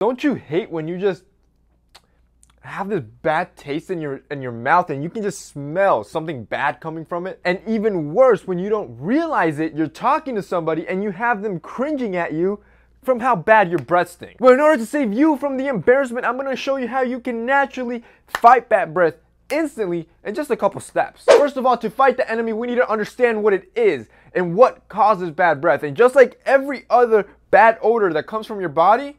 Don't you hate when you just have this bad taste in your in your mouth and you can just smell something bad coming from it? And even worse when you don't realize it, you're talking to somebody and you have them cringing at you from how bad your breath stinks. Well, in order to save you from the embarrassment, I'm gonna show you how you can naturally fight bad breath instantly in just a couple steps. First of all, to fight the enemy, we need to understand what it is and what causes bad breath. And just like every other bad odor that comes from your body,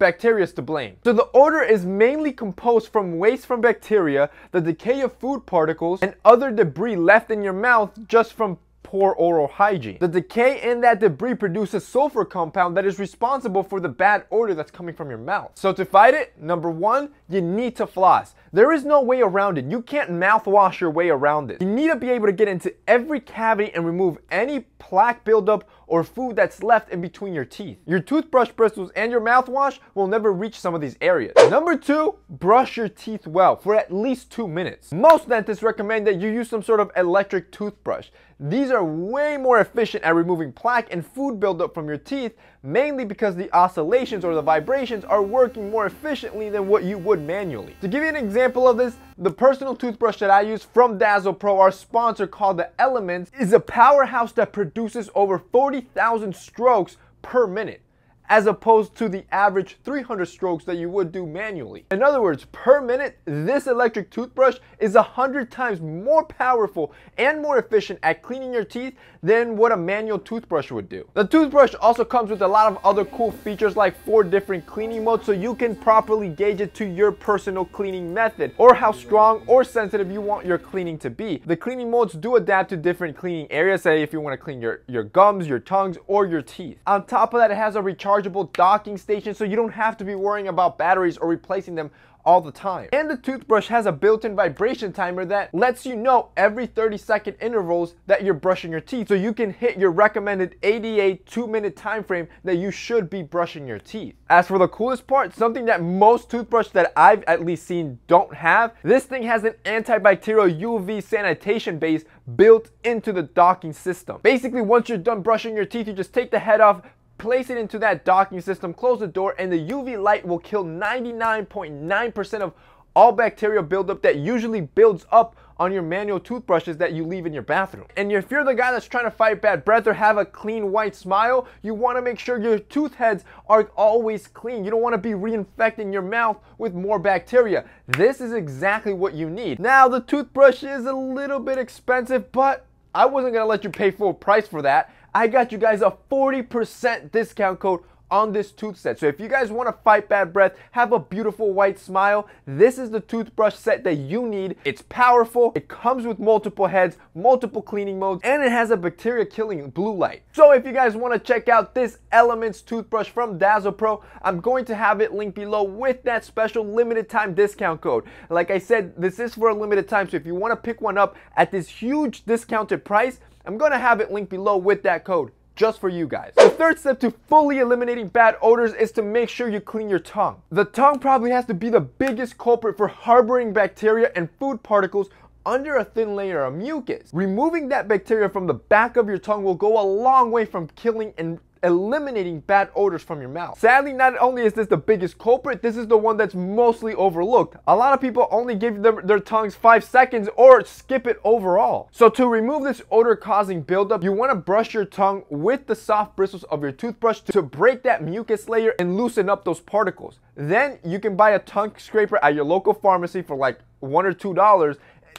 bacteria is to blame. So the odor is mainly composed from waste from bacteria, the decay of food particles, and other debris left in your mouth just from poor oral hygiene. The decay in that debris produces sulfur compound that is responsible for the bad odor that's coming from your mouth. So to fight it, number one, you need to floss. There is no way around it. You can't mouthwash your way around it. You need to be able to get into every cavity and remove any plaque buildup or food that's left in between your teeth. Your toothbrush bristles and your mouthwash will never reach some of these areas. Number two, brush your teeth well for at least two minutes. Most dentists recommend that you use some sort of electric toothbrush. These are way more efficient at removing plaque and food buildup from your teeth, mainly because the oscillations or the vibrations are working more efficiently than what you would manually. To give you an example of this, the personal toothbrush that I use from DazzlePro, our sponsor called the Elements, is a powerhouse that produces over 40,000 strokes per minute as opposed to the average 300 strokes that you would do manually. In other words, per minute, this electric toothbrush is 100 times more powerful and more efficient at cleaning your teeth than what a manual toothbrush would do. The toothbrush also comes with a lot of other cool features like four different cleaning modes so you can properly gauge it to your personal cleaning method or how strong or sensitive you want your cleaning to be. The cleaning modes do adapt to different cleaning areas, say if you want to clean your, your gums, your tongues, or your teeth. On top of that, it has a recharge rechargeable docking station so you don't have to be worrying about batteries or replacing them all the time. And the toothbrush has a built-in vibration timer that lets you know every 30 second intervals that you're brushing your teeth so you can hit your recommended 88 2 minute time frame that you should be brushing your teeth. As for the coolest part, something that most toothbrush that I've at least seen don't have, this thing has an antibacterial UV sanitation base built into the docking system. Basically, once you're done brushing your teeth, you just take the head off, place it into that docking system, close the door, and the UV light will kill 99.9% of all bacterial buildup that usually builds up on your manual toothbrushes that you leave in your bathroom. And if you're the guy that's trying to fight bad breath or have a clean white smile, you want to make sure your tooth heads are always clean. You don't want to be reinfecting your mouth with more bacteria. This is exactly what you need. Now, the toothbrush is a little bit expensive, but I wasn't to let you pay full price for that. I got you guys a 40% discount code on this tooth set. So if you guys want to fight bad breath, have a beautiful white smile, this is the toothbrush set that you need. It's powerful, it comes with multiple heads, multiple cleaning modes, and it has a bacteria killing blue light. So if you guys want to check out this Elements toothbrush from DazzlePro, I'm going to have it linked below with that special limited time discount code. Like I said, this is for a limited time, so if you want to pick one up at this huge discounted price, I'm to have it linked below with that code just for you guys. The third step to fully eliminating bad odors is to make sure you clean your tongue. The tongue probably has to be the biggest culprit for harboring bacteria and food particles under a thin layer of mucus. Removing that bacteria from the back of your tongue will go a long way from killing and eliminating bad odors from your mouth. Sadly, not only is this the biggest culprit, this is the one that's mostly overlooked. A lot of people only give them their tongues five seconds or skip it overall. So to remove this odor causing buildup, you wanna brush your tongue with the soft bristles of your toothbrush to break that mucus layer and loosen up those particles. Then you can buy a tongue scraper at your local pharmacy for like one or two dollars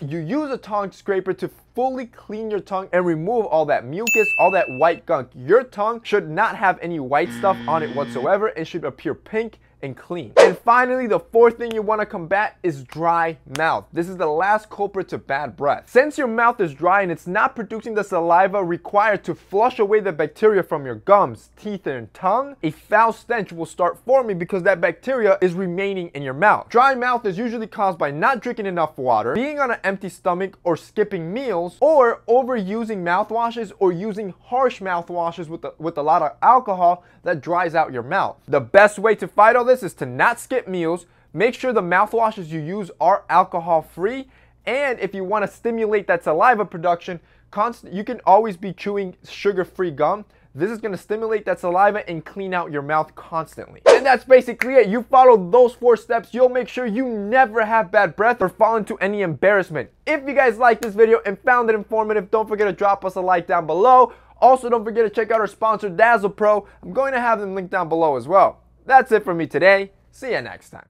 you use a tongue scraper to fully clean your tongue and remove all that mucus, all that white gunk. Your tongue should not have any white stuff on it whatsoever. It should appear pink and clean. And finally, the fourth thing you want to combat is dry mouth. This is the last culprit to bad breath. Since your mouth is dry and it's not producing the saliva required to flush away the bacteria from your gums, teeth, and tongue, a foul stench will start forming because that bacteria is remaining in your mouth. Dry mouth is usually caused by not drinking enough water, being on an empty stomach or skipping meals, or overusing mouthwashes or using harsh mouthwashes with, a, with a lot of alcohol that dries out your mouth. The best way to fight all this this is to not skip meals, make sure the mouthwashes you use are alcohol free, and if you want to stimulate that saliva production, constant, you can always be chewing sugar-free gum. this is gonna stimulate that saliva and clean out your mouth constantly. And that's basically it. You follow those four steps, you'll make sure you never have bad breath or fall into any embarrassment. If you guys liked this video and found it informative, don't forget to drop us a like down below. Also, don't forget to check out our sponsor, DazzlePro. I'm going to have them linked down below as well. That's it for me today. See you next time.